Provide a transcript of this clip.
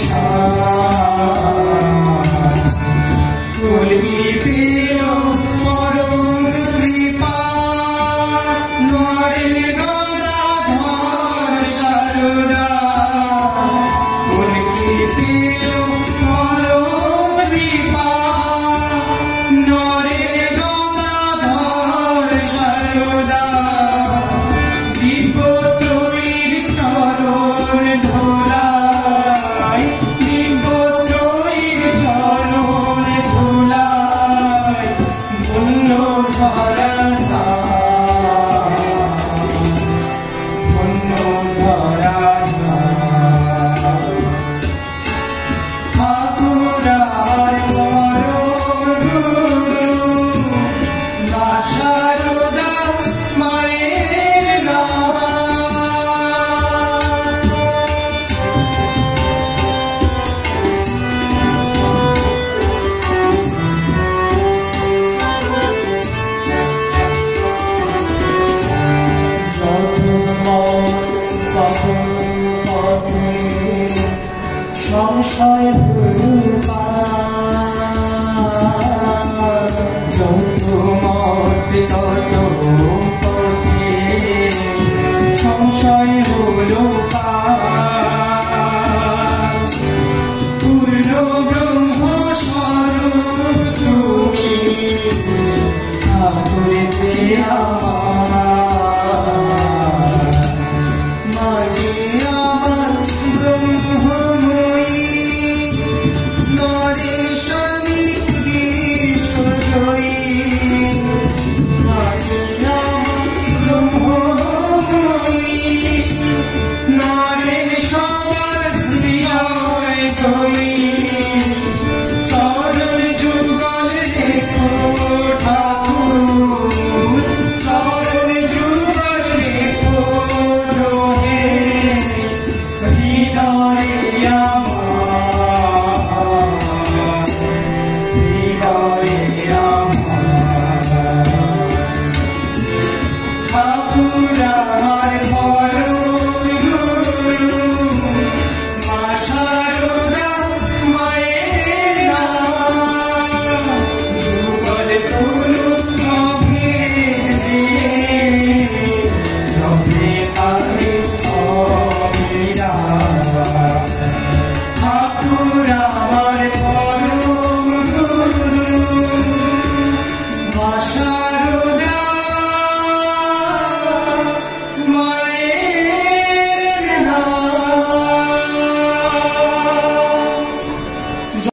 Thank you. হৃদয় হল পূর্ণ ব্রহ্ম স্বরূপ তুমি ঠাকুর যে আমার।